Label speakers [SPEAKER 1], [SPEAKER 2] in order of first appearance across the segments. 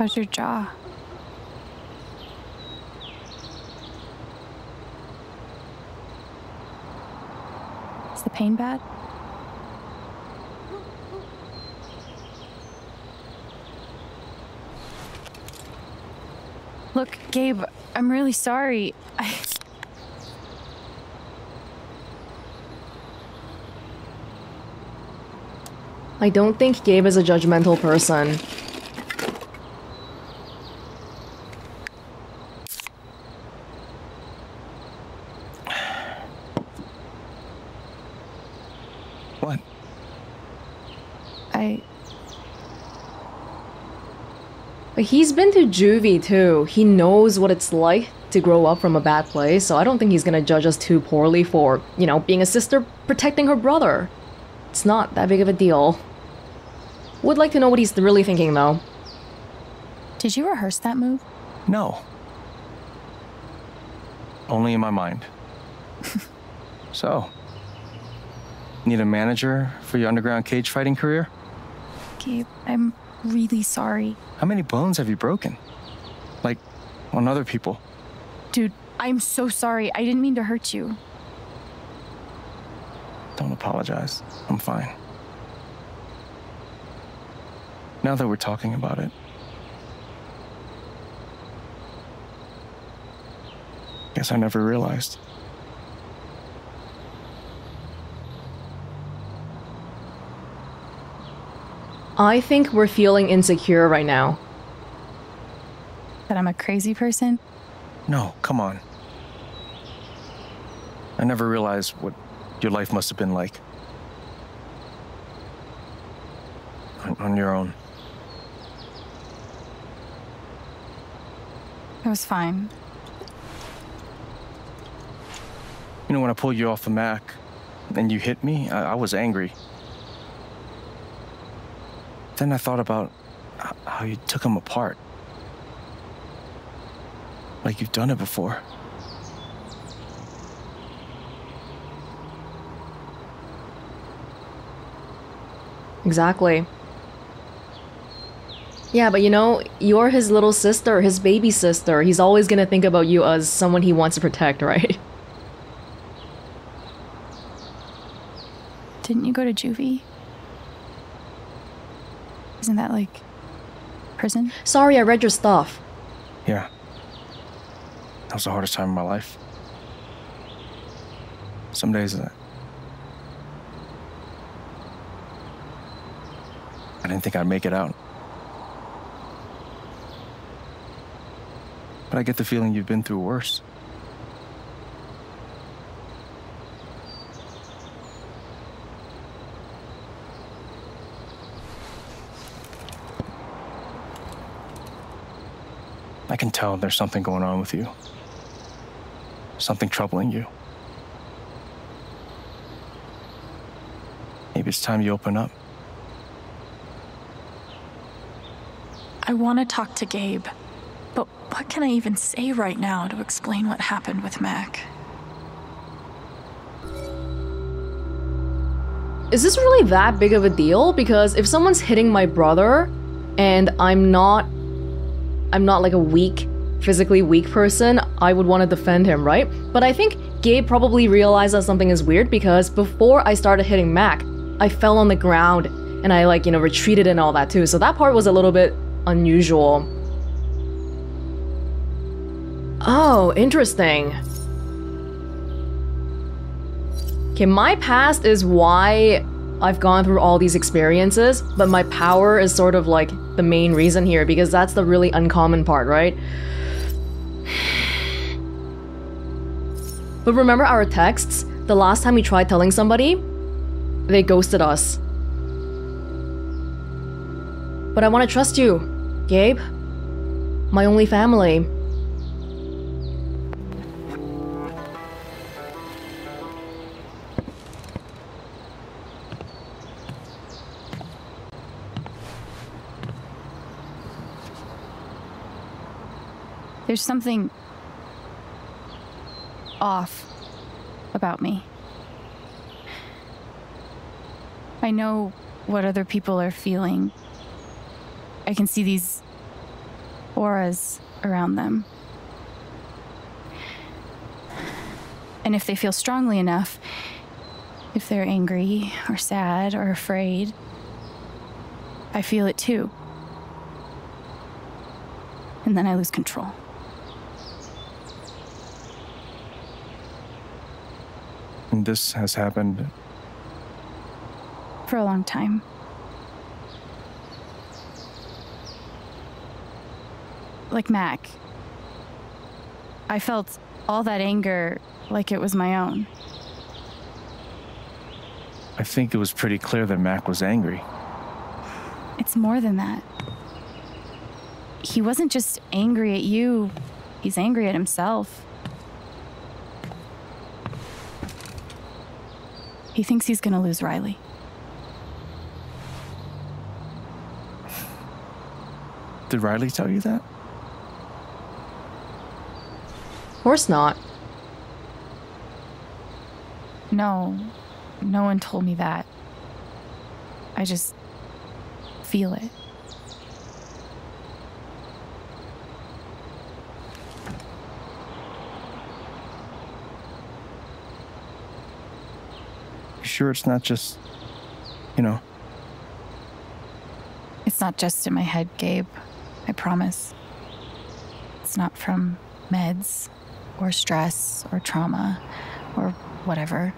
[SPEAKER 1] How's your jaw? Is the pain bad? Look, Gabe, I'm really sorry. I.
[SPEAKER 2] I don't think Gabe is a judgmental person.
[SPEAKER 3] What?
[SPEAKER 1] I.
[SPEAKER 2] But he's been to juvie too. He knows what it's like to grow up from a bad place, so I don't think he's gonna judge us too poorly for, you know, being a sister protecting her brother. It's not that big of a deal. Would like to know what he's really thinking though.
[SPEAKER 1] Did you rehearse that move?
[SPEAKER 3] No. Only in my mind. so, need a manager for your underground cage fighting career?
[SPEAKER 1] Gabe, I'm really sorry.
[SPEAKER 3] How many bones have you broken? Like, on other people?
[SPEAKER 1] Dude, I'm so sorry. I didn't mean to hurt you.
[SPEAKER 3] Don't apologize. I'm fine. Now that we're talking about it, guess I never realized.
[SPEAKER 2] I think we're feeling insecure right now.
[SPEAKER 1] That I'm a crazy person?
[SPEAKER 3] No, come on. I never realized what your life must have been like. On, on your own.
[SPEAKER 1] It was fine.
[SPEAKER 3] You know, when I pulled you off the Mac and you hit me, I, I was angry. Then I thought about how you took him apart. Like you've done it before.
[SPEAKER 2] Exactly. Yeah, but you know, you're his little sister, his baby sister. He's always gonna think about you as someone he wants to protect, right?
[SPEAKER 1] Didn't you go to juvie? Isn't that like prison?
[SPEAKER 2] Sorry, I read your stuff.
[SPEAKER 3] Yeah. That was the hardest time of my life. Some days that I didn't think I'd make it out. But I get the feeling you've been through worse. I can tell there's something going on with you. Something troubling you. Maybe it's time you open up.
[SPEAKER 1] I want to talk to Gabe, but what can I even say right now to explain what happened with Mac?
[SPEAKER 2] Is this really that big of a deal? Because if someone's hitting my brother and I'm not I'm not like a weak, physically weak person, I would want to defend him, right? But I think Gabe probably realized that something is weird because before I started hitting Mac, I fell on the ground and I like, you know, retreated and all that too. So that part was a little bit unusual. Oh, interesting. Okay, my past is why I've gone through all these experiences, but my power is sort of like the main reason here because that's the really uncommon part, right? But remember our texts? The last time we tried telling somebody, they ghosted us. But I want to trust you, Gabe. My only family.
[SPEAKER 1] There's something off about me. I know what other people are feeling. I can see these auras around them. And if they feel strongly enough, if they're angry or sad or afraid, I feel it too. And then I lose control.
[SPEAKER 3] And this has happened.
[SPEAKER 1] For a long time. Like Mac. I felt all that anger like it was my own.
[SPEAKER 3] I think it was pretty clear that Mac was angry.
[SPEAKER 1] It's more than that. He wasn't just angry at you, he's angry at himself. He thinks he's gonna lose Riley.
[SPEAKER 3] Did Riley tell you that?
[SPEAKER 2] Of course not.
[SPEAKER 1] No, no one told me that. I just feel it.
[SPEAKER 3] Sure it's not just, you know,
[SPEAKER 1] It's not just in my head, Gabe. I promise. It's not from meds or stress or trauma or whatever.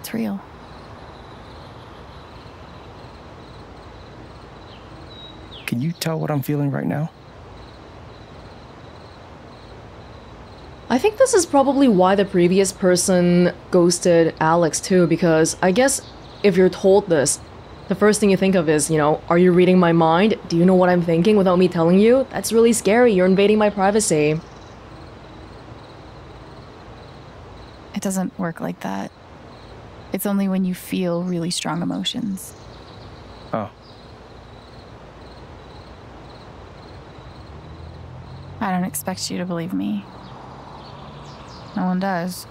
[SPEAKER 1] It's real.
[SPEAKER 3] can you tell what I'm feeling right now?
[SPEAKER 2] I think this is probably why the previous person ghosted Alex too, because I guess if you're told this, the first thing you think of is, you know, are you reading my mind? Do you know what I'm thinking without me telling you? That's really scary. You're invading my privacy.
[SPEAKER 1] It doesn't work like that. It's only when you feel really strong emotions.
[SPEAKER 3] Oh,
[SPEAKER 1] I don't expect you to believe me. No one does.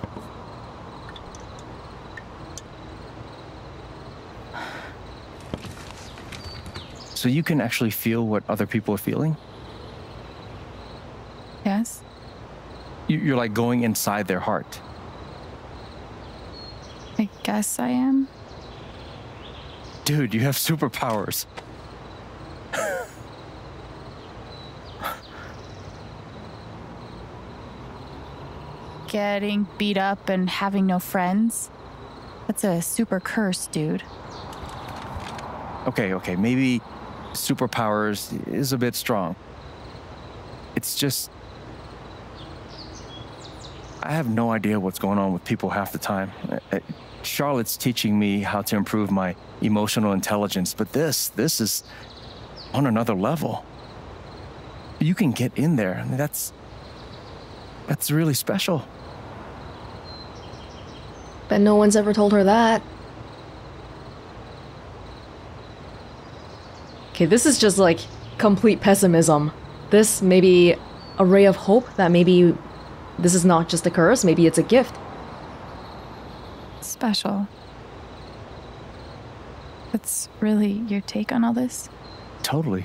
[SPEAKER 3] so you can actually feel what other people are feeling?
[SPEAKER 1] Yes?
[SPEAKER 3] You- You're like going inside their heart.
[SPEAKER 1] I guess I am.
[SPEAKER 3] Dude, you have superpowers.
[SPEAKER 1] Getting beat up and having no friends. That's a super curse, dude.
[SPEAKER 3] Okay, okay, maybe superpowers is a bit strong. It's just. I have no idea what's going on with people half the time. Uh, Charlotte's teaching me how to improve my emotional intelligence, but this, this is on another level. You can get in there. That's. That's really special.
[SPEAKER 2] But no one's ever told her that. Okay, this is just like complete pessimism. This may be a ray of hope that maybe this is not just a curse, maybe it's a gift.
[SPEAKER 1] Special. That's really your take on all this?
[SPEAKER 3] Totally.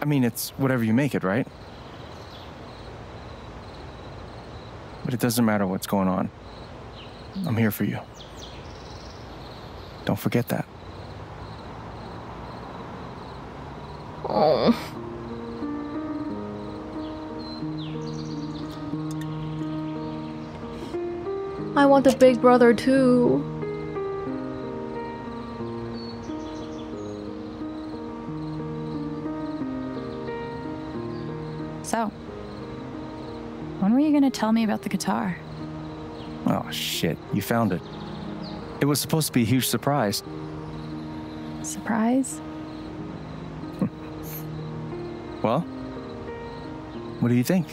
[SPEAKER 3] I mean, it's whatever you make it, right? But it doesn't matter what's going on. I'm here for you. Don't forget that.
[SPEAKER 2] Oh. I want a big brother too.
[SPEAKER 1] So, when were you gonna tell me about the guitar?
[SPEAKER 3] Oh, shit. You found it. It was supposed to be a huge surprise.
[SPEAKER 1] Surprise?
[SPEAKER 3] Well, what do you think?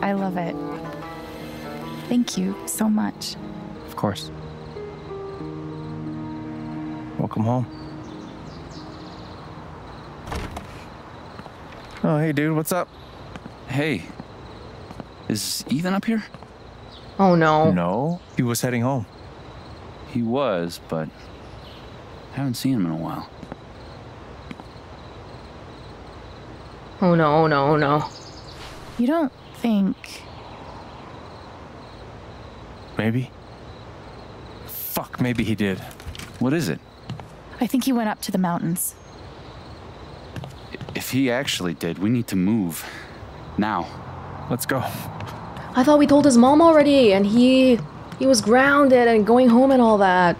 [SPEAKER 1] I love it. Thank you so much.
[SPEAKER 3] Of course. Welcome home. Oh, hey, dude, what's up?
[SPEAKER 4] Hey, is Ethan up here?
[SPEAKER 2] Oh no.
[SPEAKER 3] No, he was heading home.
[SPEAKER 4] He was, but I haven't seen him in a while.
[SPEAKER 2] Oh no, oh no, oh no.
[SPEAKER 1] You don't think.
[SPEAKER 3] Maybe? Fuck, maybe he did.
[SPEAKER 4] What is it?
[SPEAKER 1] I think he went up to the mountains.
[SPEAKER 4] If he actually did, we need to move. Now.
[SPEAKER 3] Let's go.
[SPEAKER 2] I thought we told his mom already, and he he was grounded and going home and all that.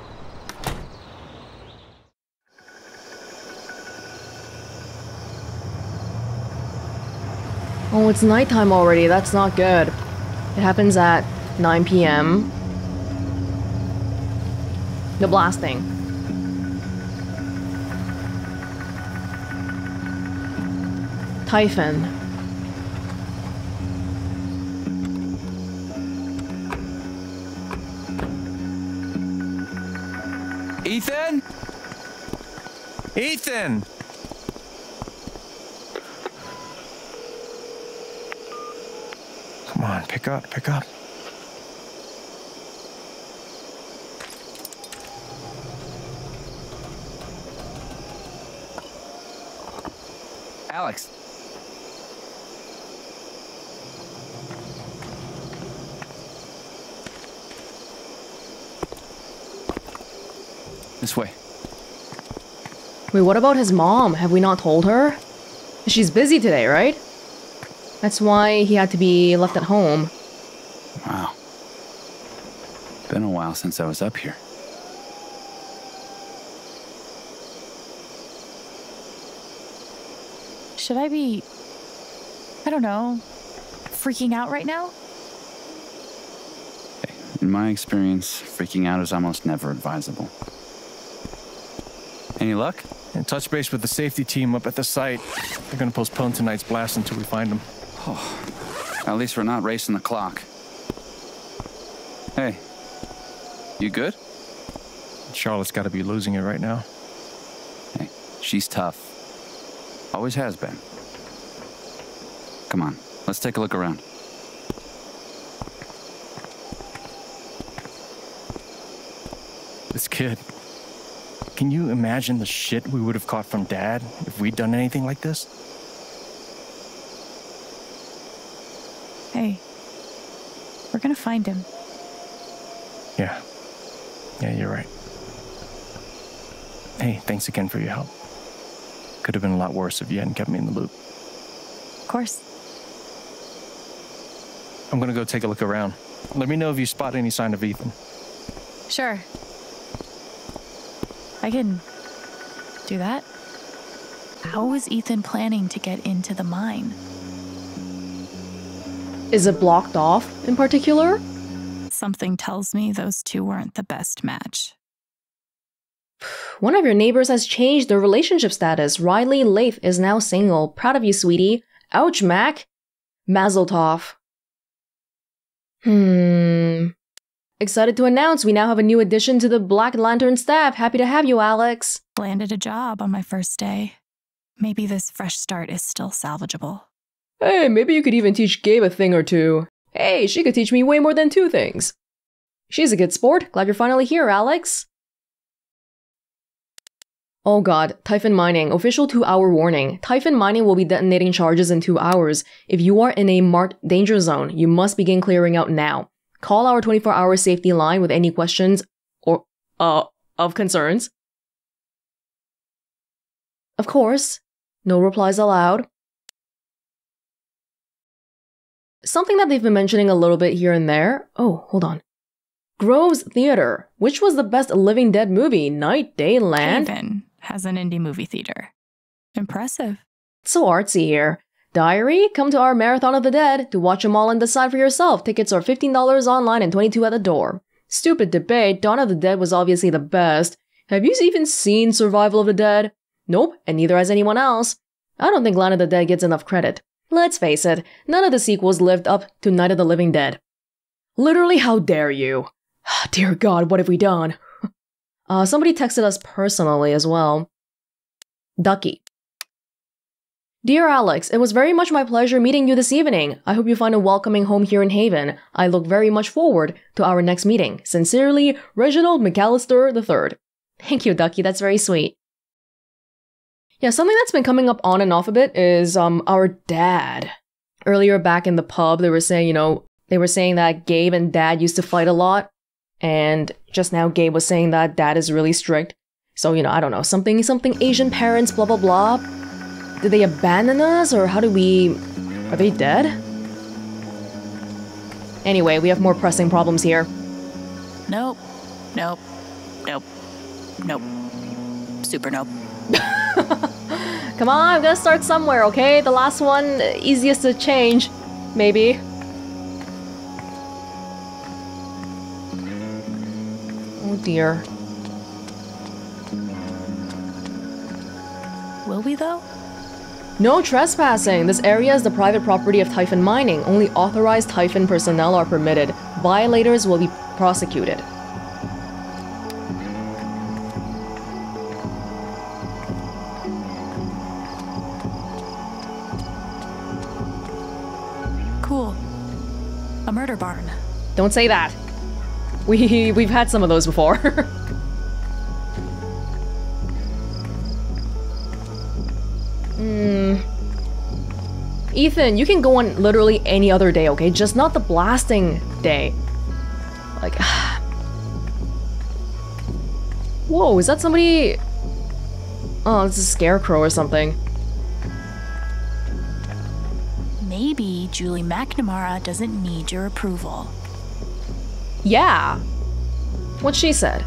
[SPEAKER 2] Oh, it's nighttime already. That's not good. It happens at 9 p.m. The blasting. Typhon.
[SPEAKER 3] Ethan! Come on, pick up, pick up.
[SPEAKER 4] Alex. This way.
[SPEAKER 2] Wait, what about his mom? Have we not told her? She's busy today, right? That's why he had to be left at home.
[SPEAKER 4] Wow. Been a while since I was up here.
[SPEAKER 1] Should I be. I don't know. freaking out right now?
[SPEAKER 4] In my experience, freaking out is almost never advisable. Any luck?
[SPEAKER 3] And touch base with the safety team up at the site. They're gonna postpone tonight's blast until we find them.
[SPEAKER 4] Oh, At least we're not racing the clock. Hey, you good?
[SPEAKER 3] Charlotte's gotta be losing it right now.
[SPEAKER 4] Hey, she's tough. Always has been. Come on, let's take a look around.
[SPEAKER 3] This kid. Can you imagine the shit we would have caught from Dad if we'd done anything like this?
[SPEAKER 1] Hey, we're gonna find him.
[SPEAKER 3] Yeah. Yeah, you're right. Hey, thanks again for your help. Could have been a lot worse if you hadn't kept me in the loop.
[SPEAKER 1] Of course.
[SPEAKER 3] I'm gonna go take a look around. Let me know if you spot any sign of Ethan.
[SPEAKER 1] Sure. I can do that. How was Ethan planning to get into the mine?
[SPEAKER 2] Is it blocked off in particular?
[SPEAKER 1] Something tells me those two weren't the best match.
[SPEAKER 2] One of your neighbors has changed their relationship status. Riley Lath is now single. Proud of you, sweetie. Ouch, Mac. Mazel tov. Hmm. Excited to announce we now have a new addition to the Black Lantern staff. Happy to have you, Alex.
[SPEAKER 1] Landed a job on my first day. Maybe this fresh start is still salvageable.
[SPEAKER 2] Hey, maybe you could even teach Gabe a thing or two. Hey, she could teach me way more than two things. She's a good sport. Glad you're finally here, Alex. Oh god, Typhon Mining. Official 2 hour warning. Typhon Mining will be detonating charges in 2 hours. If you are in a marked danger zone, you must begin clearing out now. Call our 24 hour safety line with any questions or, uh, of concerns. Of course, no replies allowed. Something that they've been mentioning a little bit here and there. Oh, hold on. Groves Theater. Which was the best Living Dead movie? Night, Day, Land?
[SPEAKER 1] Haven has an indie movie theater. Impressive.
[SPEAKER 2] So artsy here. Diary, come to our Marathon of the Dead to watch them all and decide for yourself. Tickets are $15 online and 22 at the door. Stupid debate, Dawn of the Dead was obviously the best. Have you even seen Survival of the Dead? Nope, and neither has anyone else. I don't think Land of the Dead gets enough credit. Let's face it, none of the sequels lived up to Night of the Living Dead. Literally, how dare you? Dear God, what have we done? uh, somebody texted us personally as well. Duckie. Dear Alex, it was very much my pleasure meeting you this evening. I hope you find a welcoming home here in Haven. I look very much forward to our next meeting. Sincerely, Reginald McAllister III. Thank you, Duckie, that's very sweet. Yeah, something that's been coming up on and off a bit is um our dad. Earlier back in the pub, they were saying, you know, they were saying that Gabe and dad used to fight a lot. And just now Gabe was saying that dad is really strict. So, you know, I don't know, something something Asian parents, blah blah blah. Did they abandon us or how do we are they dead? Anyway, we have more pressing problems here.
[SPEAKER 1] Nope. Nope. Nope. Nope. Super nope.
[SPEAKER 2] Come on, we gotta start somewhere, okay? The last one, easiest to change. Maybe. Oh dear.
[SPEAKER 1] Will we though?
[SPEAKER 2] No trespassing! This area is the private property of Typhon Mining. Only authorized Typhon personnel are permitted. Violators will be prosecuted.
[SPEAKER 1] Cool. A murder barn.
[SPEAKER 2] Don't say that. We we've had some of those before. Ethan, you can go on literally any other day, okay? Just not the blasting day. Like Whoa, is that somebody Oh, it's a scarecrow or something.
[SPEAKER 1] Maybe Julie McNamara doesn't need your approval.
[SPEAKER 2] Yeah. What she said.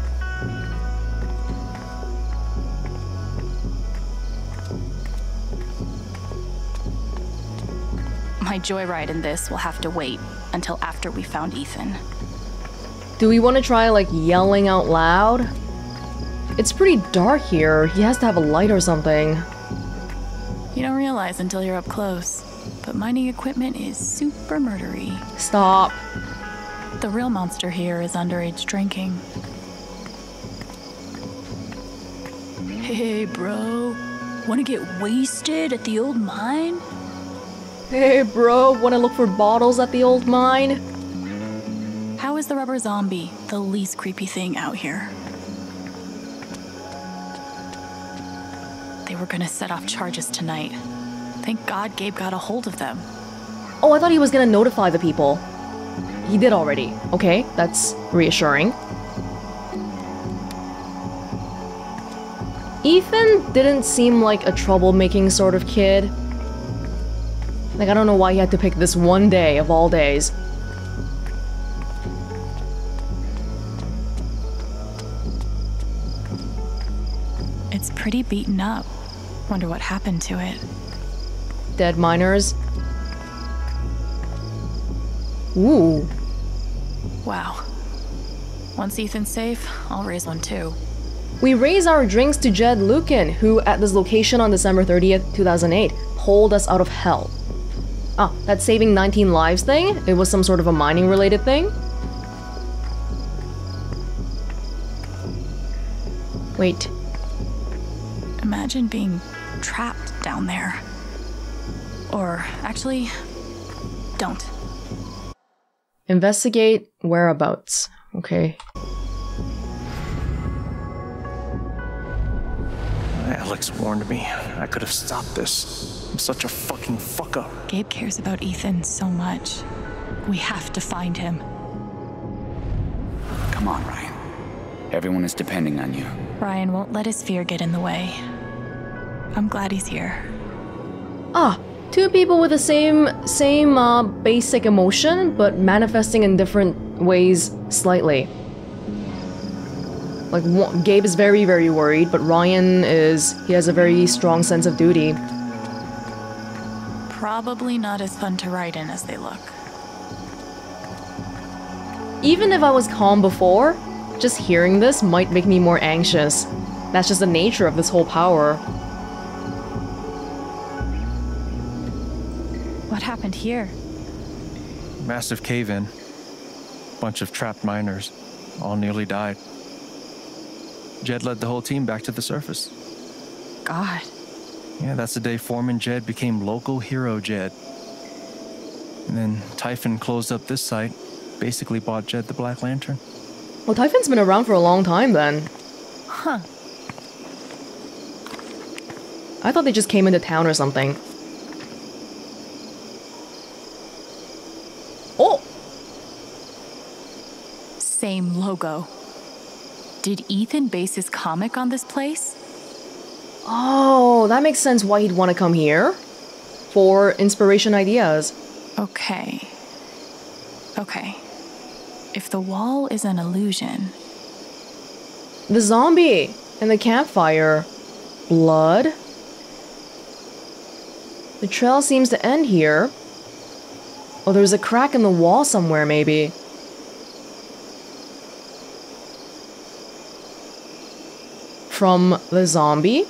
[SPEAKER 1] Joyride in this will have to wait until after we found Ethan.
[SPEAKER 2] Do we want to try like yelling out loud? It's pretty dark here. He has to have a light or something.
[SPEAKER 1] You don't realize until you're up close, but mining equipment is super murdery.
[SPEAKER 2] Stop.
[SPEAKER 1] The real monster here is underage drinking. Hey, bro. Wanna get wasted at the old mine?
[SPEAKER 2] Hey, bro, want to look for bottles at the old mine?
[SPEAKER 1] How is the rubber zombie the least creepy thing out here? They were gonna set off charges tonight. Thank God Gabe got a hold of them.
[SPEAKER 2] Oh, I thought he was gonna notify the people. He did already. Okay, that's reassuring. Ethan didn't seem like a troublemaking sort of kid. Like, I don't know why he had to pick this one day of all days.
[SPEAKER 1] It's pretty beaten up. Wonder what happened to it.
[SPEAKER 2] Dead miners. Ooh.
[SPEAKER 1] Wow. Once Ethan's safe, I'll raise one too.
[SPEAKER 2] We raise our drinks to Jed Lucan, who at this location on December 30th, 2008, pulled us out of hell. Ah, that saving 19 lives thing? It was some sort of a mining related thing? Wait,
[SPEAKER 1] Imagine being trapped down there. Or actually, don't.
[SPEAKER 2] investigate whereabouts. Okay.
[SPEAKER 3] Alex warned me. I could have stopped this. I'm such a fucking fuck up.
[SPEAKER 1] Gabe cares about Ethan so much. We have to find him.
[SPEAKER 4] Come on, Ryan. Everyone is depending on you.
[SPEAKER 1] Ryan won't let his fear get in the way. I'm glad he's here.
[SPEAKER 2] Ah, two people with the same same uh, basic emotion, but manifesting in different ways slightly. Like Gabe is very very worried, but Ryan is he has a very strong sense of duty.
[SPEAKER 1] Probably not as fun to ride in as they look.
[SPEAKER 2] Even if I was calm before, just hearing this might make me more anxious. That's just the nature of this whole power.
[SPEAKER 1] What happened here?
[SPEAKER 3] Massive cave in. Bunch of trapped miners. All nearly died. Jed led the whole team back to the surface.
[SPEAKER 1] God.
[SPEAKER 3] Yeah, that's the day Foreman Jed became local hero Jed. And then Typhon closed up this site, basically bought Jed the Black Lantern.
[SPEAKER 2] Well, Typhon's been around for a long time then.
[SPEAKER 1] Huh.
[SPEAKER 2] I thought they just came into town or something. Oh!
[SPEAKER 1] Same logo. Did Ethan base his comic on this place?
[SPEAKER 2] Oh, that makes sense why he'd want to come here. For inspiration ideas.
[SPEAKER 1] Okay. Okay. If the wall is an illusion,
[SPEAKER 2] The zombie and the campfire. Blood. The trail seems to end here. Oh, there's a crack in the wall somewhere, maybe. From the zombie?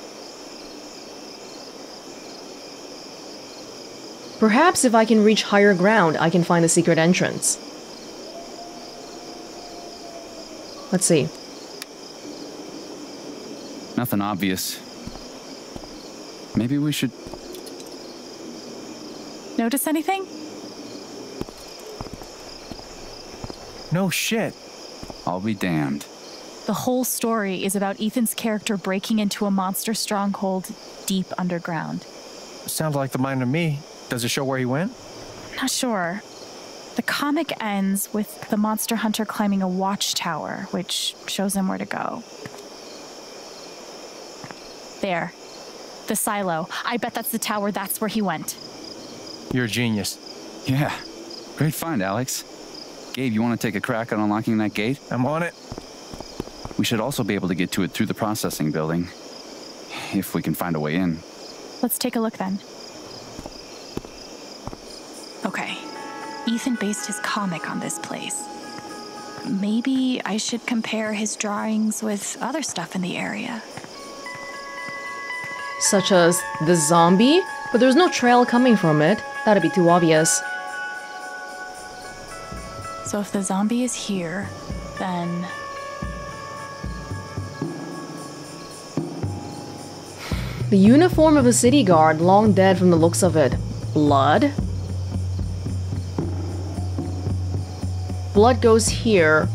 [SPEAKER 2] Perhaps if I can reach higher ground, I can find the secret entrance. Let's see.
[SPEAKER 4] Nothing obvious. Maybe we should.
[SPEAKER 1] notice anything?
[SPEAKER 3] No shit.
[SPEAKER 4] I'll be damned.
[SPEAKER 1] The whole story is about Ethan's character breaking into a monster stronghold deep underground.
[SPEAKER 3] Sounds like the mind of me. Does it show where he went?
[SPEAKER 1] Not sure. The comic ends with the monster hunter climbing a watchtower, which shows him where to go. There. The silo. I bet that's the tower. That's where he went.
[SPEAKER 3] You're a genius.
[SPEAKER 4] Yeah. Great find, Alex. Gabe, you want to take a crack at unlocking that gate?
[SPEAKER 3] I'm on it.
[SPEAKER 4] We should also be able to get to it through the processing building. If we can find a way in.
[SPEAKER 1] Let's take a look then. Ethan based his comic on this place. Maybe I should compare his drawings with other stuff in the area.
[SPEAKER 2] such as the zombie, but there's no trail coming from it. That'd be too obvious.
[SPEAKER 1] So if the zombie is here, then
[SPEAKER 2] The uniform of a city guard, long dead from the looks of it. Blood? Blood goes here.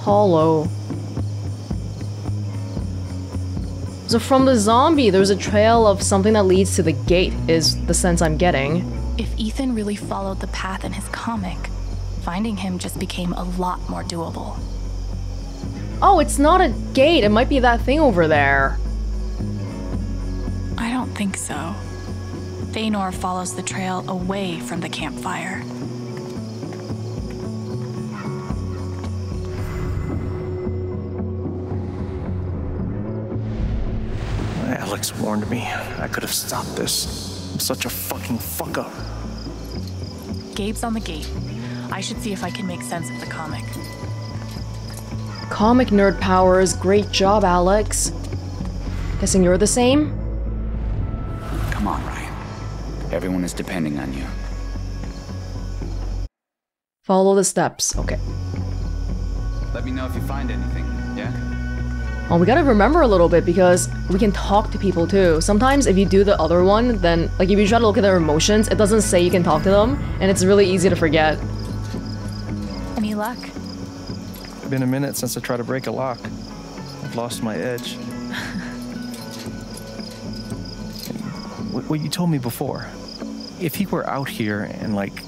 [SPEAKER 2] Hollow. So from the zombie, there's a trail of something that leads to the gate, is the sense I'm getting.
[SPEAKER 1] if Ethan really followed the path in his comic, finding him just became a lot more doable.
[SPEAKER 2] Oh, it's not a gate, it might be that thing over there.
[SPEAKER 1] I don't think so. Thanor follows the trail away from the campfire.
[SPEAKER 3] Alex warned me. I could have stopped this. I'm such a fucking fuck up.
[SPEAKER 1] Gabe's on the gate. I should see if I can make sense of the comic.
[SPEAKER 2] Comic nerd powers, great job, Alex. Guessing you're the same?
[SPEAKER 4] Come on, Ryan. Everyone is depending on you.
[SPEAKER 2] Follow the steps. Okay.
[SPEAKER 4] Let me know if you find anything, yeah?
[SPEAKER 2] Well, we gotta remember a little bit because we can talk to people too. Sometimes if you do the other one, then like if you try to look at their emotions, it doesn't say you can talk to them, and it's really easy to forget.
[SPEAKER 1] Any luck?
[SPEAKER 3] Been a minute since I tried to break a lock. I've lost my edge. what, what you told me before. If he were out here and like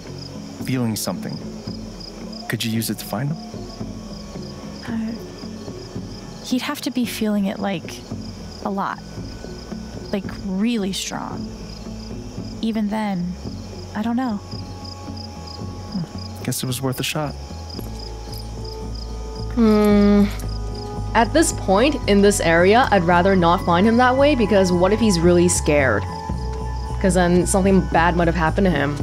[SPEAKER 3] feeling something, could you use it to find him?
[SPEAKER 1] Uh, he'd have to be feeling it like a lot. Like really strong. Even then, I don't know.
[SPEAKER 3] Guess it was worth a shot.
[SPEAKER 2] Hmm. At this point in this area, I'd rather not find him that way because what if he's really scared? Because then something bad might have happened to him.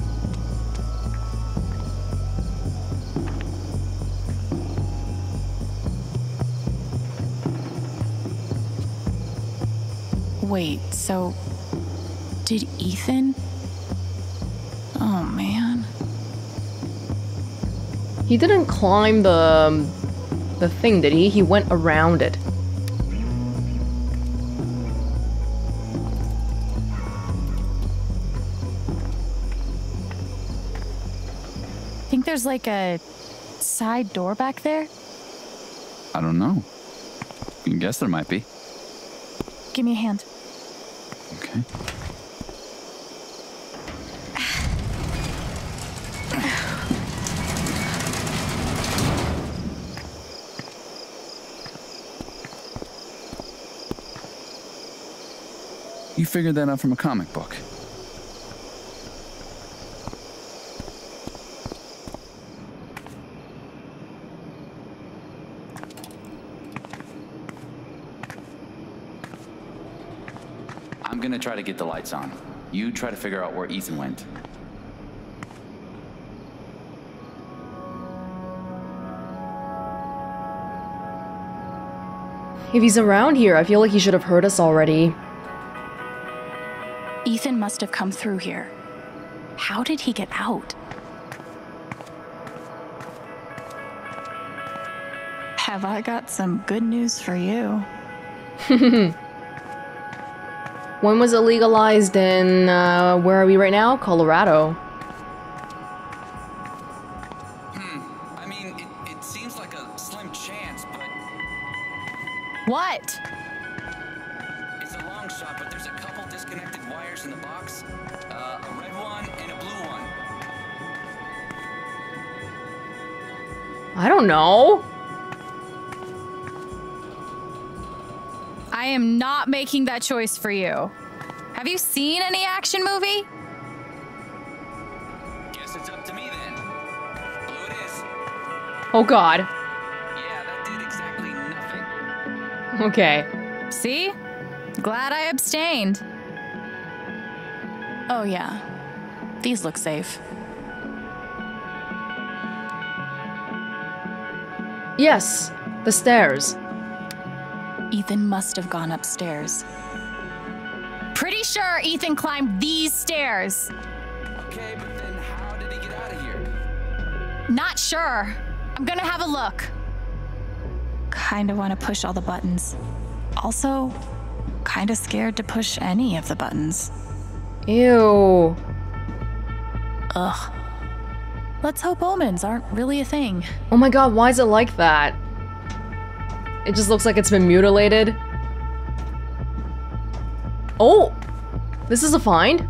[SPEAKER 1] So did Ethan? Oh man.
[SPEAKER 2] He didn't climb the um, the thing, did he? He went around it.
[SPEAKER 1] Think there's like a side door back there?
[SPEAKER 4] I don't know. You can guess there might be.
[SPEAKER 1] Give me a hand.
[SPEAKER 4] You figured that out from a comic book. I'm gonna try to get the lights on. You try to figure out where Ethan went.
[SPEAKER 2] If he's around here, I feel like he should have heard us already.
[SPEAKER 1] Ethan must have come through here. How did he get out? Have I got some good news for you?
[SPEAKER 2] When was it legalized in, uh, where are we right now? Colorado.
[SPEAKER 1] That choice for you. Have you seen any action movie?
[SPEAKER 4] Guess it's up to me then. Blue it is.
[SPEAKER 2] Oh god.
[SPEAKER 4] Yeah, that did exactly nothing.
[SPEAKER 2] Okay.
[SPEAKER 1] See? Glad I abstained. Oh, yeah. These look safe.
[SPEAKER 2] Yes, the stairs.
[SPEAKER 1] Ethan must have gone upstairs. Pretty sure Ethan climbed these stairs.
[SPEAKER 4] Okay, but then how did he get out of here?
[SPEAKER 1] Not sure. I'm gonna have a look. Kinda wanna push all the buttons. Also, kinda scared to push any of the buttons.
[SPEAKER 2] Ew.
[SPEAKER 1] Ugh. Let's hope omens aren't really a thing.
[SPEAKER 2] Oh my god, why is it like that? It just looks like it's been mutilated. Oh! This is a find?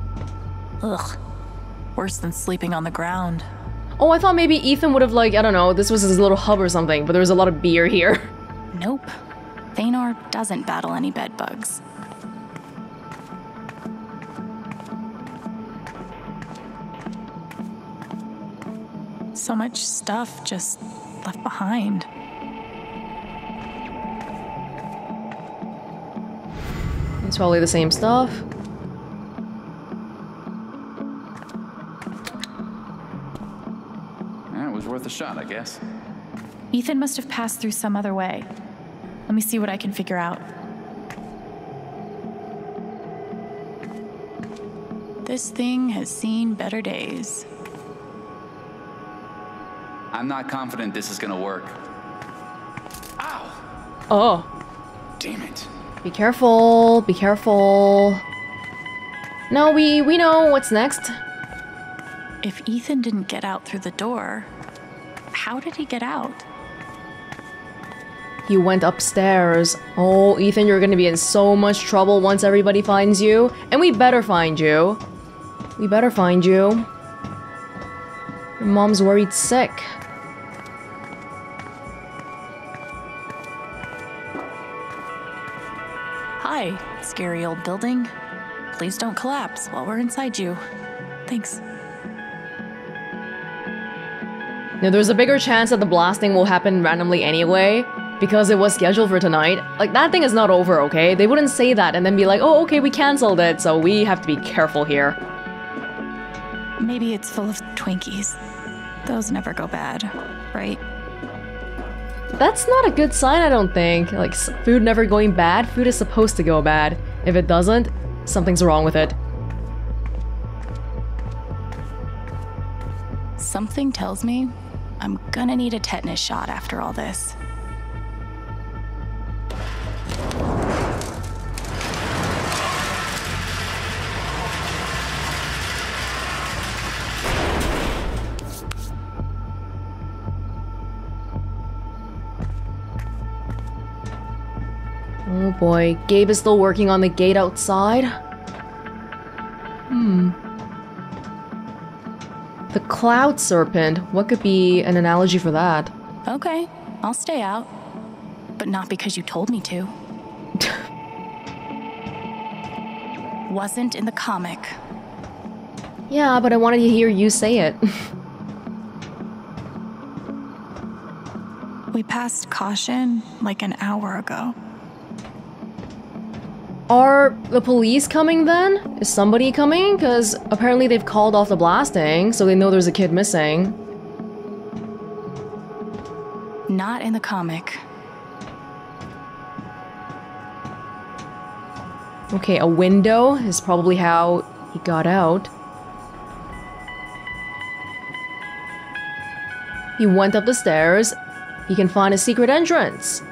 [SPEAKER 1] Ugh. Worse than sleeping on the ground.
[SPEAKER 2] Oh, I thought maybe Ethan would have, like, I don't know, this was his little hub or something, but there was a lot of beer here.
[SPEAKER 1] Nope. Thanor doesn't battle any bed bugs. So much stuff just left behind.
[SPEAKER 2] Probably the same stuff.
[SPEAKER 4] Eh, it was worth a shot, I guess.
[SPEAKER 1] Ethan must have passed through some other way. Let me see what I can figure out. This thing has seen better days.
[SPEAKER 4] I'm not confident this is gonna work. Ow!
[SPEAKER 2] Oh.
[SPEAKER 4] Damn it.
[SPEAKER 2] Be careful, be careful. No, we we know what's next.
[SPEAKER 1] If Ethan didn't get out through the door, how did he get out?
[SPEAKER 2] He went upstairs. Oh, Ethan, you're gonna be in so much trouble once everybody finds you. And we better find you. We better find you. Your mom's worried sick.
[SPEAKER 1] Scary old building. Please don't collapse while we're inside you. Thanks.
[SPEAKER 2] Now, there's a bigger chance that the blasting will happen randomly anyway, because it was scheduled for tonight. Like, that thing is not over, okay? They wouldn't say that and then be like, oh, okay, we cancelled it, so we have to be careful here.
[SPEAKER 1] Maybe it's full of Twinkies. Those never go bad, right?
[SPEAKER 2] That's not a good sign, I don't think. Like, food never going bad, food is supposed to go bad. If it doesn't, something's wrong with it.
[SPEAKER 1] Something tells me I'm gonna need a tetanus shot after all this.
[SPEAKER 2] Oh boy, Gabe is still working on the gate outside? Hmm. The cloud serpent. What could be an analogy for that?
[SPEAKER 1] Okay, I'll stay out. But not because you told me to. Wasn't in the comic.
[SPEAKER 2] Yeah, but I wanted to hear you say it.
[SPEAKER 1] we passed caution like an hour ago.
[SPEAKER 2] Are the police coming then? Is somebody coming? Because apparently they've called off the blasting, so they know there's a kid missing.
[SPEAKER 1] Not in the comic.
[SPEAKER 2] Okay, a window is probably how he got out. He went up the stairs. He can find a secret entrance.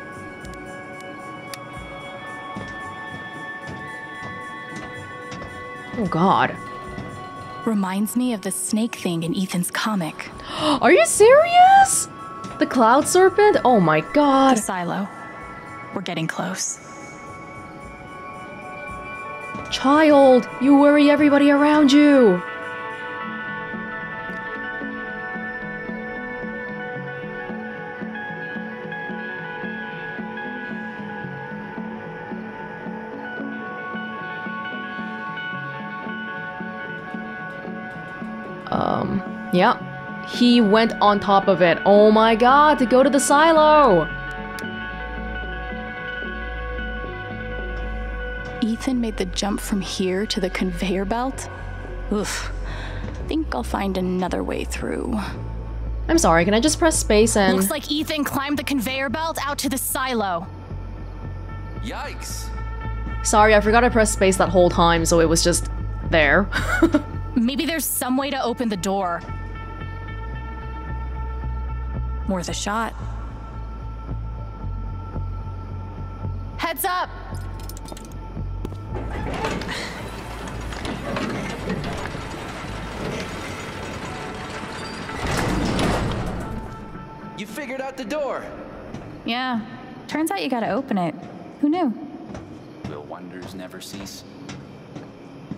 [SPEAKER 2] God.
[SPEAKER 1] Reminds me of the snake thing in Ethan's comic.
[SPEAKER 2] Are you serious? The cloud serpent? Oh my god.
[SPEAKER 1] The silo. We're getting close.
[SPEAKER 2] Child, you worry everybody around you. Yeah. He went on top of it. Oh my god, to go to the silo.
[SPEAKER 1] Ethan made the jump from here to the conveyor belt? Oof. Think I'll find another way through.
[SPEAKER 2] I'm sorry, can I just press space and.
[SPEAKER 1] Looks like Ethan climbed the conveyor belt out to the silo.
[SPEAKER 4] Yikes!
[SPEAKER 2] Sorry, I forgot to press space that whole time, so it was just there.
[SPEAKER 1] Maybe there's some way to open the door. Worth a shot. Heads up!
[SPEAKER 4] You figured out the door!
[SPEAKER 1] Yeah, turns out you gotta open it. Who knew?
[SPEAKER 4] Will wonders never cease?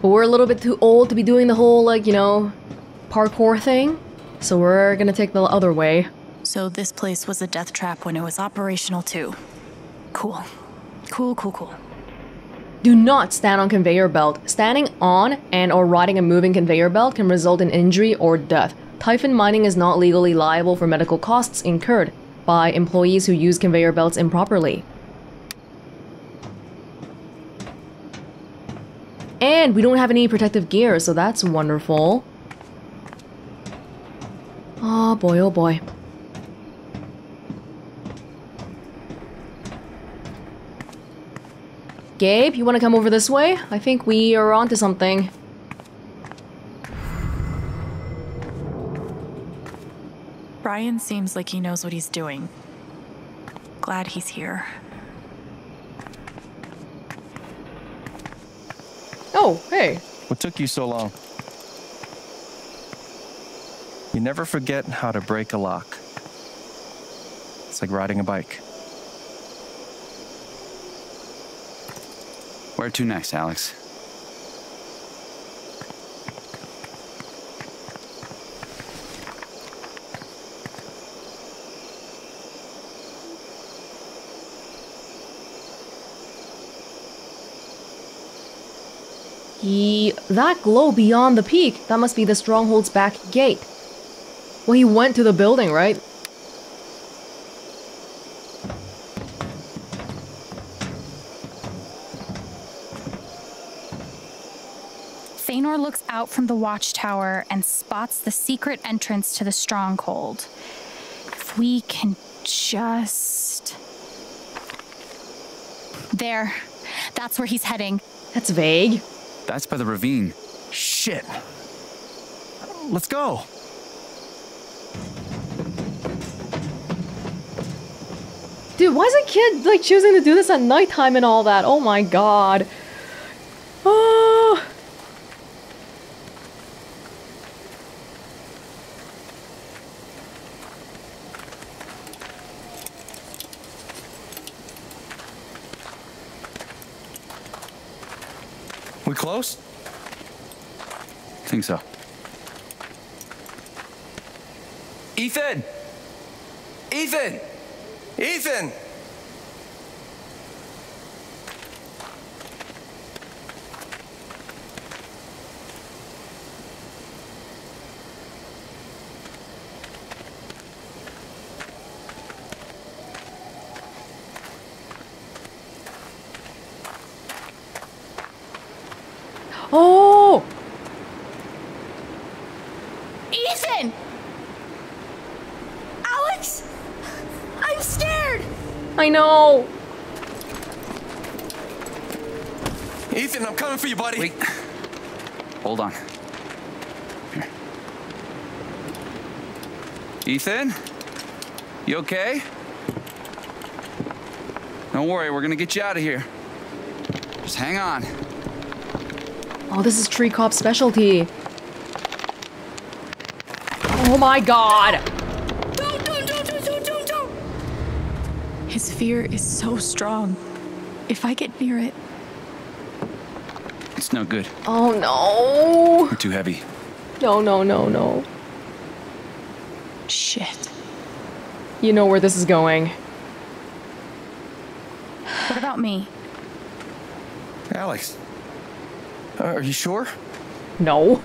[SPEAKER 2] but we're a little bit too old to be doing the whole, like, you know, parkour thing. So we're gonna take the other way.
[SPEAKER 1] So this place was a death trap when it was operational too. Cool. Cool, cool, cool.
[SPEAKER 2] Do not stand on conveyor belt. Standing on and or riding a moving conveyor belt can result in injury or death. Typhon Mining is not legally liable for medical costs incurred by employees who use conveyor belts improperly. And we don't have any protective gear, so that's wonderful. Oh boy, oh boy. Gabe, you want to come over this way? I think we are onto something.
[SPEAKER 1] Ryan seems like he knows what he's doing. Glad he's here.
[SPEAKER 2] Oh, hey.
[SPEAKER 3] What took you so long? You never forget how to break a lock. It's like riding a bike.
[SPEAKER 4] Where to next, Alex?
[SPEAKER 2] He. That glow beyond the peak, that must be the stronghold's back gate. Well, he went to the building, right?
[SPEAKER 1] Out from the watchtower and spots the secret entrance to the stronghold. If we can just. There. That's where he's heading.
[SPEAKER 2] That's vague.
[SPEAKER 4] That's by the ravine.
[SPEAKER 3] Shit! Let's go!
[SPEAKER 2] Dude, why is a kid like choosing to do this at nighttime and all that? Oh my god.
[SPEAKER 3] close?
[SPEAKER 4] Think so.
[SPEAKER 3] Ethan! Ethan! Ethan!
[SPEAKER 2] Know.
[SPEAKER 3] Ethan, I'm coming for you, buddy.
[SPEAKER 4] Wait. Hold on. Here. Ethan? You okay? Don't worry, we're gonna get you out of here. Just hang on.
[SPEAKER 2] Oh, this is Tree Cop's specialty. Oh my god!
[SPEAKER 1] Don't, don't, don't, don't, don't, don't, don't! His fear is so strong. If I get near it,
[SPEAKER 4] It's no good.
[SPEAKER 2] Oh no!
[SPEAKER 4] We're too heavy.
[SPEAKER 2] No, no, no, no.
[SPEAKER 1] shit.
[SPEAKER 2] You know where this is going.
[SPEAKER 1] What about me?
[SPEAKER 3] Alex. Uh, are you sure?
[SPEAKER 2] No.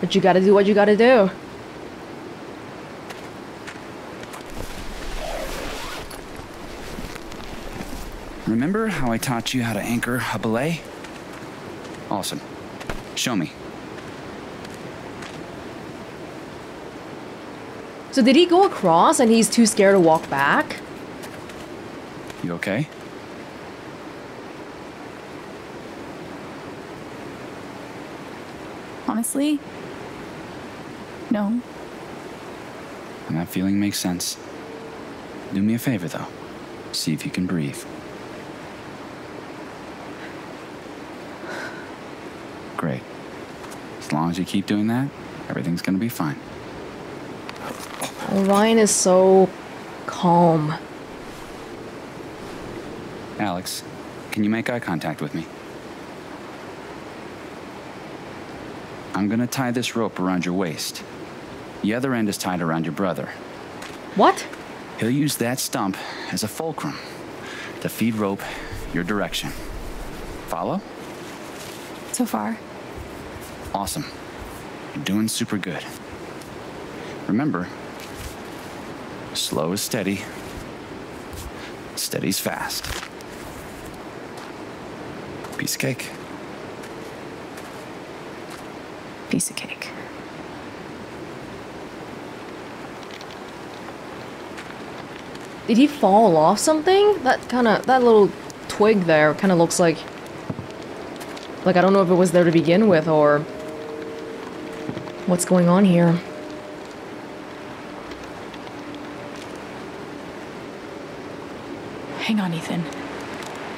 [SPEAKER 2] But you gotta do what you gotta do.
[SPEAKER 4] Remember how I taught you how to anchor a belay? Awesome. Show me.
[SPEAKER 2] So did he go across and he's too scared to walk back?
[SPEAKER 4] You okay?
[SPEAKER 1] Honestly? No.
[SPEAKER 4] And that feeling makes sense. Do me a favor, though. See if you can breathe. Great. As long as you keep doing that, everything's gonna be fine.
[SPEAKER 2] Ryan is so calm.
[SPEAKER 4] Alex, can you make eye contact with me? I'm gonna tie this rope around your waist. The other end is tied around your brother.
[SPEAKER 2] What?
[SPEAKER 4] He'll use that stump as a fulcrum to feed rope your direction. Follow?
[SPEAKER 1] So far.
[SPEAKER 4] Awesome. You're doing super good. Remember, slow is steady, steady's fast. Piece of cake.
[SPEAKER 1] Piece of cake.
[SPEAKER 2] Did he fall off something? That kind of that little twig there kind of looks like like I don't know if it was there to begin with or what's going on here.
[SPEAKER 1] Hang on, Ethan.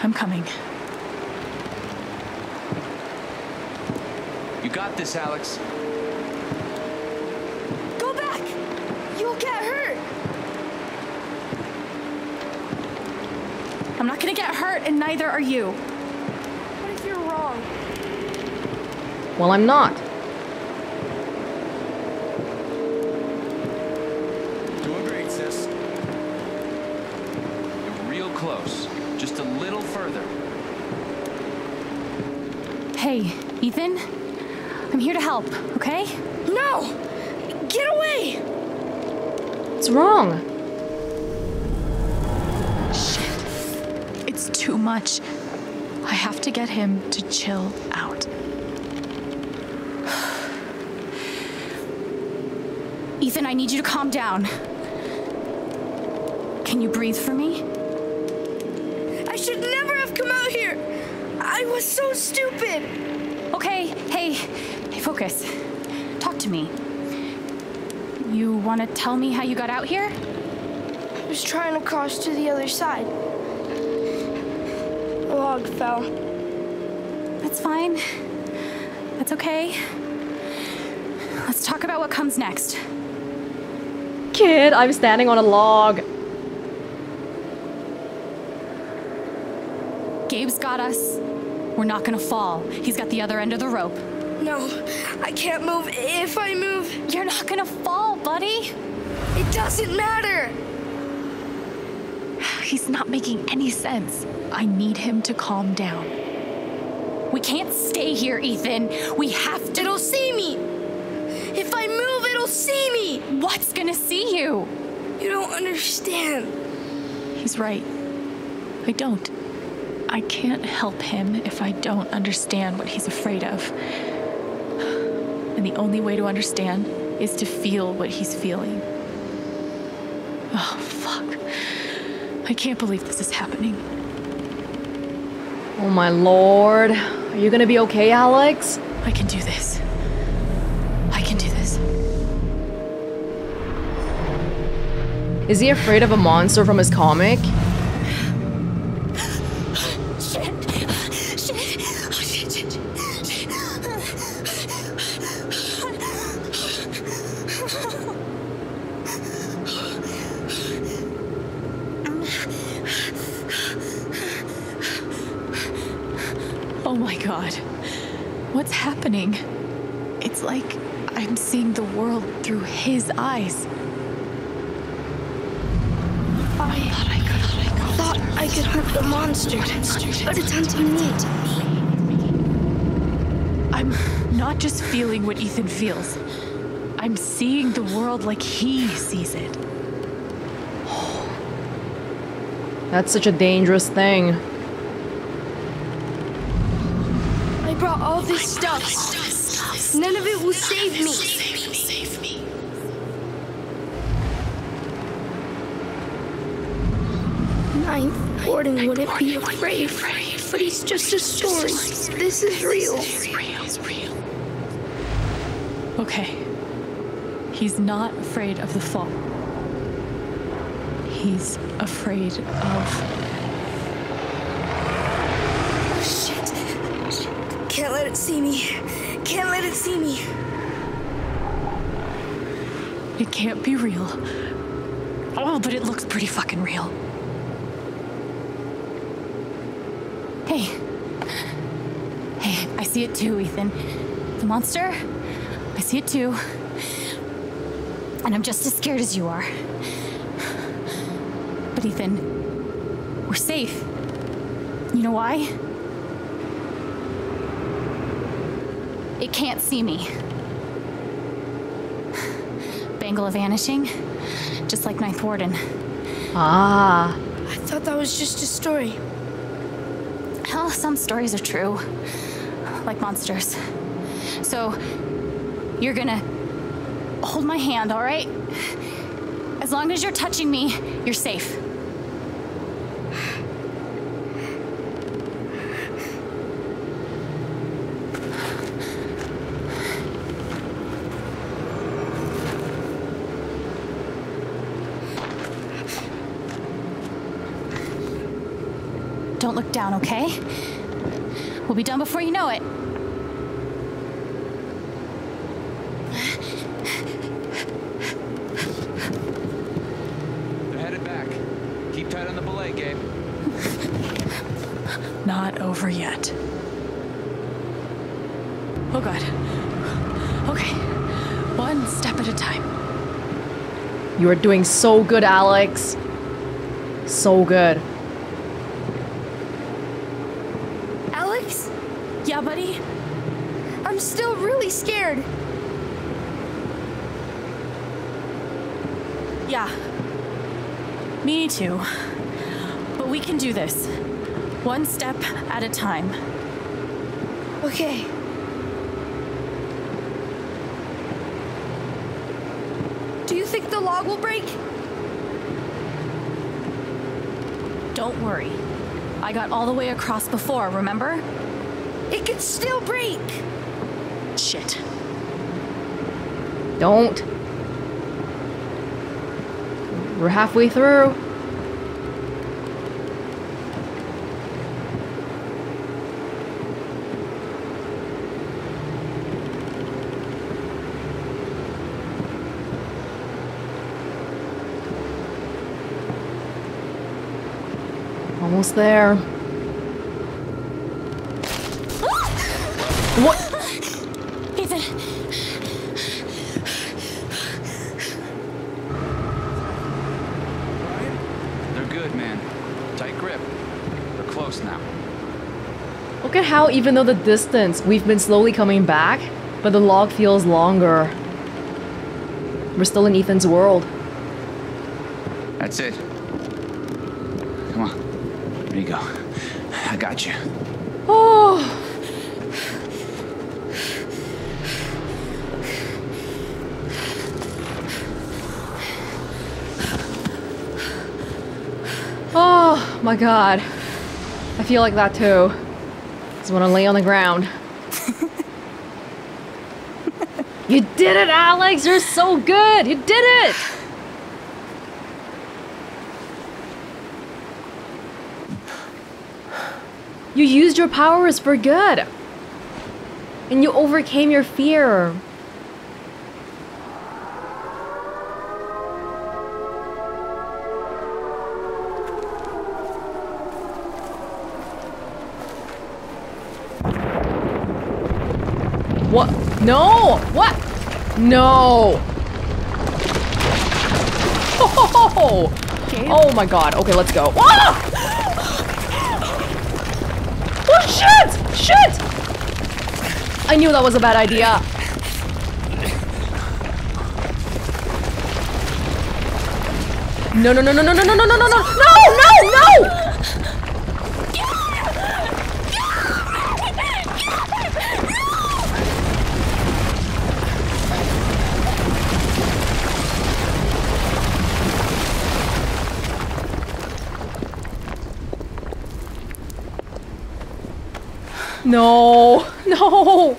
[SPEAKER 1] I'm coming.
[SPEAKER 4] You got this, Alex.
[SPEAKER 1] Go back! You'll get hurt! I'm not gonna get hurt, and neither are you.
[SPEAKER 5] What if you're wrong?
[SPEAKER 2] Well, I'm not.
[SPEAKER 1] Help, okay?
[SPEAKER 5] No! Get away!
[SPEAKER 2] What's wrong?
[SPEAKER 1] Shit. It's too much. I have to get him to chill out. Ethan, I need you to calm down. Can you breathe for me?
[SPEAKER 5] I should never have come out here! I was so stupid!
[SPEAKER 1] Okay, hey, hey, focus. Talk to me. You want to tell me how you got out here?
[SPEAKER 5] I was trying to cross to the other side. A log fell.
[SPEAKER 1] That's fine. That's okay. Let's talk about what comes next.
[SPEAKER 2] Kid, I'm standing on a log.
[SPEAKER 1] Gabe's got us. We're not gonna fall. He's got the other end of the rope.
[SPEAKER 5] No, I can't move. If I move,
[SPEAKER 1] You're not gonna fall, buddy.
[SPEAKER 5] it doesn't matter.
[SPEAKER 1] He's not making any sense. I need him to calm down. We can't stay here, Ethan. We have to.
[SPEAKER 5] It'll see me. If I move, it'll see me.
[SPEAKER 1] What's gonna see you?
[SPEAKER 5] You don't understand.
[SPEAKER 1] He's right. I don't. I can't help him if I don't understand what he's afraid of. And the only way to understand is to feel what he's feeling. Oh, fuck. I can't believe this is happening.
[SPEAKER 2] Oh my lord. Are you gonna be okay, Alex?
[SPEAKER 1] I can do this. I can do this.
[SPEAKER 2] Is he afraid of a monster from his comic?
[SPEAKER 5] Shit. Shit. Oh, shit, shit, shit.
[SPEAKER 1] Oh my god. What's happening? It's like I'm seeing the world through his eyes.
[SPEAKER 5] I thought I could hunt the monster, but it's hunting me.
[SPEAKER 1] I'm not just feeling what Ethan feels. I'm seeing the world like he sees it.
[SPEAKER 2] That's such a dangerous thing.
[SPEAKER 5] None of it will save me.
[SPEAKER 1] Save me.
[SPEAKER 5] Ninth Warden wouldn't be afraid, but he's just a story. This is real.
[SPEAKER 1] Okay. He's not afraid of the fall. He's afraid of.
[SPEAKER 5] Shit. Can't let it see me. Can't let it see me.
[SPEAKER 1] It can't be real. Oh, but it looks pretty fucking real. Hey. Hey, I see it too, Ethan. The monster? I see it too. And I'm just as scared as you are. But Ethan, we're safe. You know why? Can't see me. Bangle of vanishing, just like Ninth Warden.
[SPEAKER 2] Ah.
[SPEAKER 5] I thought that was just a story.
[SPEAKER 1] Well, some stories are true, like monsters. So, you're gonna hold my hand, all right? As long as you're touching me, you're safe. Down, okay? We'll be done before you know it.
[SPEAKER 4] They're headed back. Keep tight on the belay, Gabe.
[SPEAKER 1] Not over yet. Oh, God. Okay. One step at a time.
[SPEAKER 2] You are doing so good, Alex. So good.
[SPEAKER 5] Alex,
[SPEAKER 1] Yeah, buddy?
[SPEAKER 5] I'm still really scared.
[SPEAKER 1] Yeah. Me too. But we can do this. One step at a time.
[SPEAKER 5] Okay. Do you think the log will break?
[SPEAKER 1] Don't worry. I got all the way across before, remember?
[SPEAKER 5] It could still break.
[SPEAKER 1] Shit.
[SPEAKER 2] Don't. We're halfway through. Almost there. What? Ethan.
[SPEAKER 4] They're good, man. Tight grip. They're close now.
[SPEAKER 2] Look at how, even though the distance, we've been slowly coming back, but the log feels longer. We're still in Ethan's world.
[SPEAKER 4] That's it. Come on. There you go. I got you.
[SPEAKER 2] Oh. Oh my god. I feel like that too. Just want to lay on the ground. you did it, Alex! You're so good! You did it! You used your powers for good. And you overcame your fear. What? No! What? No! Oh, oh my god. Okay, let's go. Ah! Oh shit! Shit! I knew that was a bad idea. No, no, no, no, no, no, no, no, no, no, no, no! No, no. No.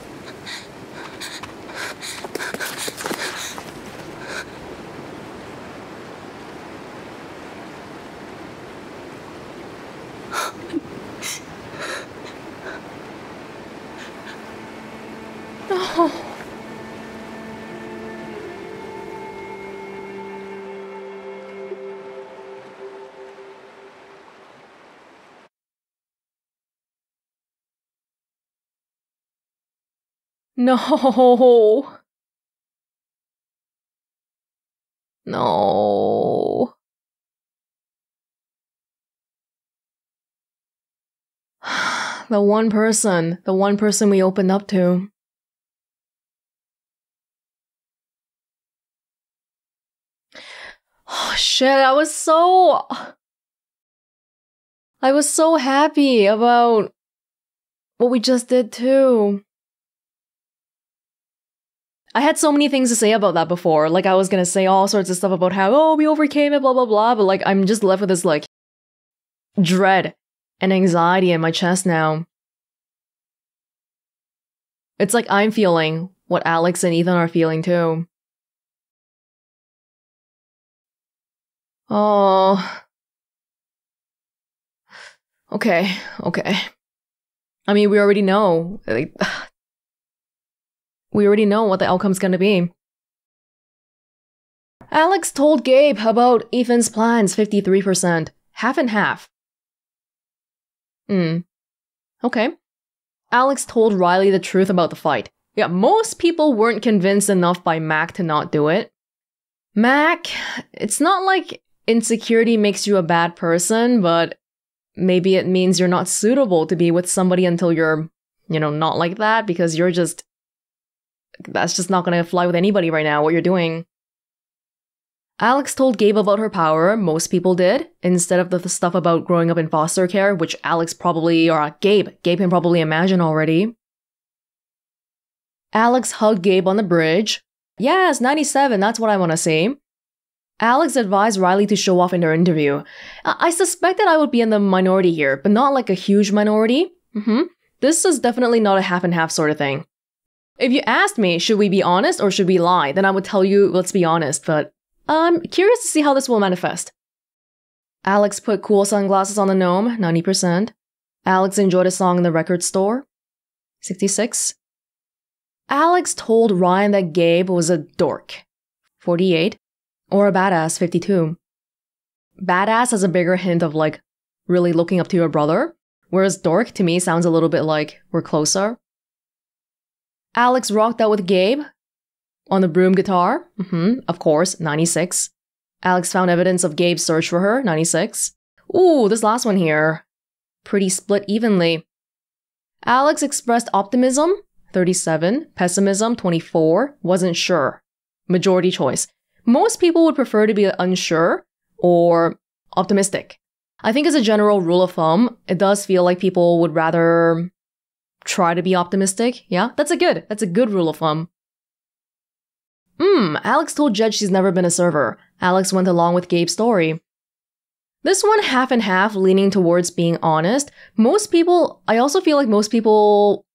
[SPEAKER 2] No. No. the one person, the one person we opened up to. Oh shit, I was so. I was so happy about what we just did too. I had so many things to say about that before. Like, I was gonna say all sorts of stuff about how, oh, we overcame it, blah, blah, blah. But, like, I'm just left with this, like, dread and anxiety in my chest now. It's like I'm feeling what Alex and Ethan are feeling too. Oh. Okay, okay. I mean, we already know. Like, we already know what the outcome's gonna be. Alex told Gabe about Ethan's plans 53%, half and half. Hmm. Okay. Alex told Riley the truth about the fight. Yeah, most people weren't convinced enough by Mac to not do it. Mac, it's not like insecurity makes you a bad person, but maybe it means you're not suitable to be with somebody until you're, you know, not like that because you're just. That's just not gonna fly with anybody right now, what you're doing. Alex told Gabe about her power, most people did, instead of the stuff about growing up in foster care, which Alex probably, or uh, Gabe, Gabe can probably imagine already. Alex hugged Gabe on the bridge. Yes, 97, that's what I want to see. Alex advised Riley to show off in her interview. I-, I that I would be in the minority here, but not like a huge minority. Mm-hmm. This is definitely not a half and half sort of thing. If you asked me, should we be honest or should we lie, then I would tell you, let's be honest, but I'm curious to see how this will manifest. Alex put cool sunglasses on the gnome, 90%. Alex enjoyed a song in the record store, 66. Alex told Ryan that Gabe was a dork, 48. Or a badass, 52. Badass has a bigger hint of like really looking up to your brother, whereas dork to me sounds a little bit like we're closer. Alex rocked out with Gabe on the broom guitar. hmm of course, 96. Alex found evidence of Gabe's search for her, 96. Ooh, this last one here. Pretty split evenly. Alex expressed optimism, 37. Pessimism, 24. Wasn't sure. Majority choice. Most people would prefer to be unsure or optimistic. I think as a general rule of thumb, it does feel like people would rather try to be optimistic. Yeah, that's a good. That's a good rule of thumb. Hmm, Alex told Jed she's never been a server. Alex went along with Gabe's story. This one half and half leaning towards being honest. Most people, I also feel like most people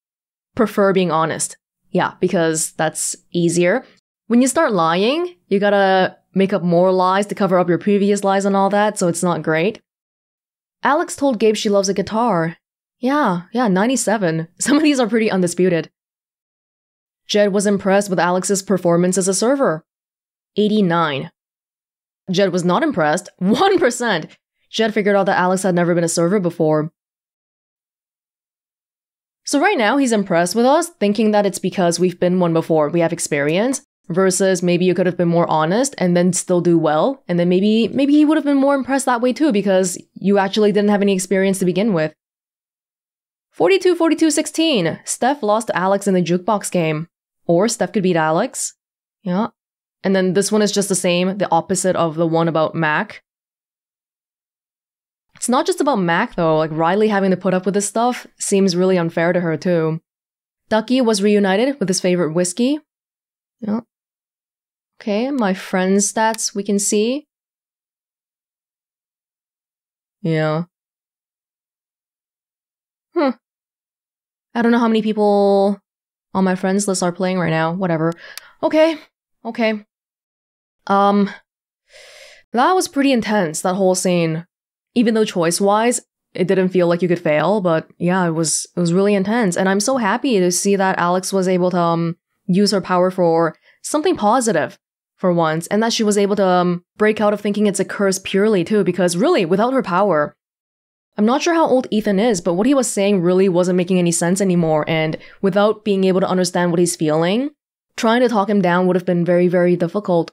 [SPEAKER 2] prefer being honest. Yeah, because that's easier. When you start lying, you gotta make up more lies to cover up your previous lies and all that, so it's not great. Alex told Gabe she loves a guitar. Yeah, yeah, 97. Some of these are pretty undisputed. Jed was impressed with Alex's performance as a server. 89. Jed was not impressed. 1%. Jed figured out that Alex had never been a server before. So right now he's impressed with us, thinking that it's because we've been one before, we have experience, versus maybe you could have been more honest and then still do well, and then maybe maybe he would have been more impressed that way too because you actually didn't have any experience to begin with. 42 42 16. Steph lost to Alex in the jukebox game. Or Steph could beat Alex. Yeah. And then this one is just the same, the opposite of the one about Mac. It's not just about Mac though, like Riley having to put up with this stuff seems really unfair to her too. Duckie was reunited with his favorite whiskey. Yeah. Okay, my friend's stats we can see. Yeah. Hmm. I don't know how many people on my friends list are playing right now. Whatever. Okay. Okay. Um, that was pretty intense, that whole scene. Even though choice wise, it didn't feel like you could fail, but yeah, it was it was really intense. And I'm so happy to see that Alex was able to um use her power for something positive for once, and that she was able to um, break out of thinking it's a curse purely too, because really, without her power, I'm not sure how old Ethan is, but what he was saying really wasn't making any sense anymore, and without being able to understand what he's feeling, trying to talk him down would have been very, very difficult.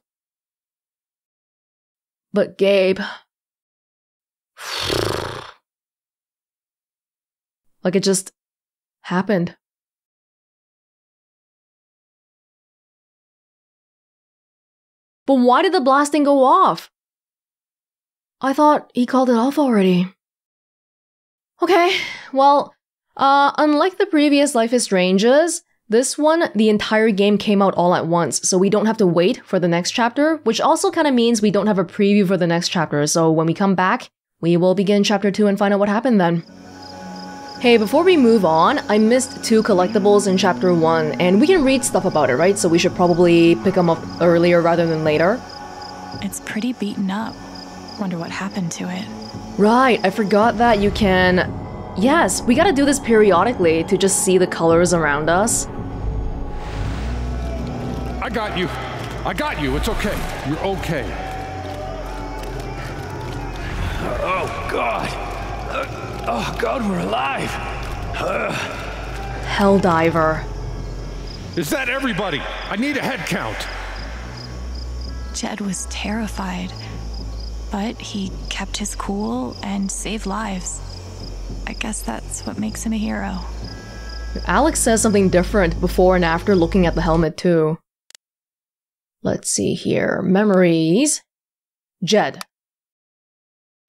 [SPEAKER 2] But Gabe. like it just happened. But why did the blasting go off? I thought he called it off already. Okay, well, uh, unlike the previous Life is Strange's, this one, the entire game came out all at once, so we don't have to wait for the next chapter, which also kind of means we don't have a preview for the next chapter, so when we come back, we will begin chapter 2 and find out what happened then. Hey, before we move on, I missed two collectibles in chapter 1, and we can read stuff about it, right? So we should probably pick them up earlier rather than later.
[SPEAKER 1] It's pretty beaten up. Wonder what happened to it.
[SPEAKER 2] Right, I forgot that you can... Yes, we gotta do this periodically to just see the colors around us.
[SPEAKER 6] I got you. I got you. It's okay. You're okay. Oh, God. Uh, oh, God, we're alive. Uh,
[SPEAKER 2] Helldiver.
[SPEAKER 6] is that everybody? I need a head count.
[SPEAKER 1] Jed was terrified, but he kept his cool and saved lives. I guess that's what makes him a hero.
[SPEAKER 2] Alex says something different before and after looking at the helmet, too. Let's see here. Memories. Jed.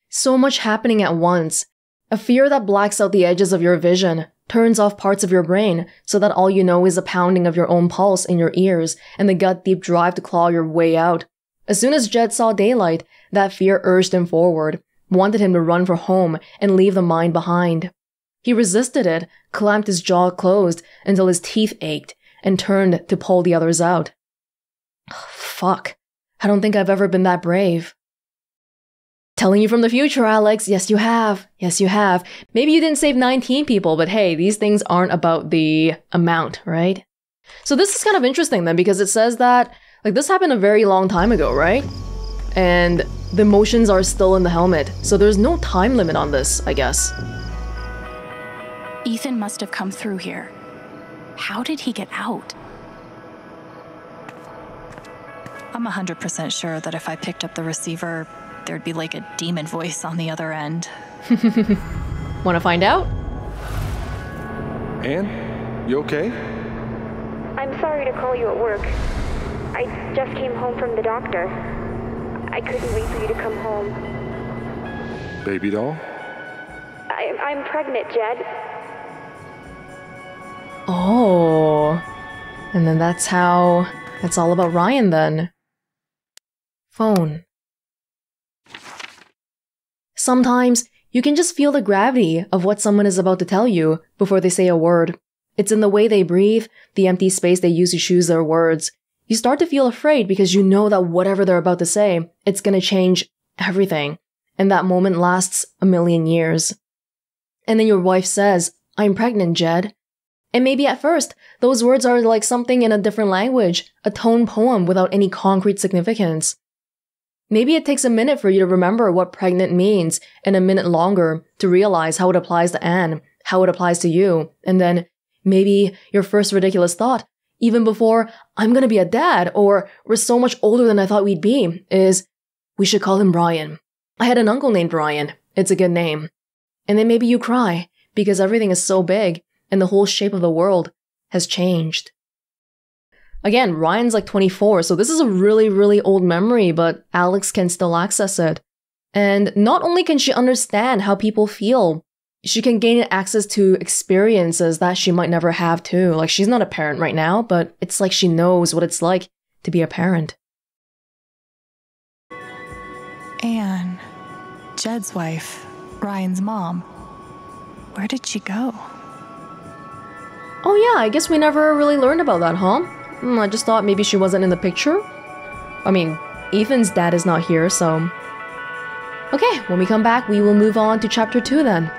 [SPEAKER 2] So much happening at once. A fear that blacks out the edges of your vision, turns off parts of your brain, so that all you know is the pounding of your own pulse in your ears and the gut deep drive to claw your way out. As soon as Jed saw daylight, that fear urged him forward, wanted him to run for home and leave the mine behind. He resisted it, clamped his jaw closed until his teeth ached, and turned to pull the others out. Fuck. I don't think I've ever been that brave. Telling you from the future, Alex. Yes, you have. Yes, you have. Maybe you didn't save 19 people, but hey, these things aren't about the amount, right? So this is kind of interesting then because it says that, like, this happened a very long time ago, right? And the motions are still in the helmet, so there's no time limit on this, I guess.
[SPEAKER 1] Ethan must have come through here. How did he get out? I'm 100% sure that if I picked up the receiver, there'd be like a demon voice on the other end.
[SPEAKER 2] Wanna find out?
[SPEAKER 6] Anne, you okay?
[SPEAKER 7] I'm sorry to call you at work. I just came home from the doctor. I couldn't wait for you to come home.
[SPEAKER 6] Baby doll?
[SPEAKER 7] I, I'm pregnant, Jed.
[SPEAKER 2] Oh. And then that's how. That's all about Ryan then. Phone. Sometimes you can just feel the gravity of what someone is about to tell you before they say a word. It's in the way they breathe, the empty space they use to choose their words. You start to feel afraid because you know that whatever they're about to say, it's gonna change everything. And that moment lasts a million years. And then your wife says, I'm pregnant, Jed. And maybe at first, those words are like something in a different language, a tone poem without any concrete significance. Maybe it takes a minute for you to remember what pregnant means, and a minute longer to realize how it applies to Anne, how it applies to you, and then maybe your first ridiculous thought, even before I'm gonna be a dad, or we're so much older than I thought we'd be, is we should call him Ryan. I had an uncle named Ryan. It's a good name. And then maybe you cry because everything is so big and the whole shape of the world has changed. Again, Ryan's like 24, so this is a really, really old memory, but Alex can still access it. And not only can she understand how people feel, she can gain access to experiences that she might never have too. Like, she's not a parent right now, but it's like she knows what it's like to be a parent.
[SPEAKER 1] Anne, Jed's wife, Ryan's mom. Where did she go?
[SPEAKER 2] Oh, yeah, I guess we never really learned about that, huh? Hmm, I just thought maybe she wasn't in the picture. I mean, Ethan's dad is not here, so. Okay, when we come back, we will move on to chapter 2 then.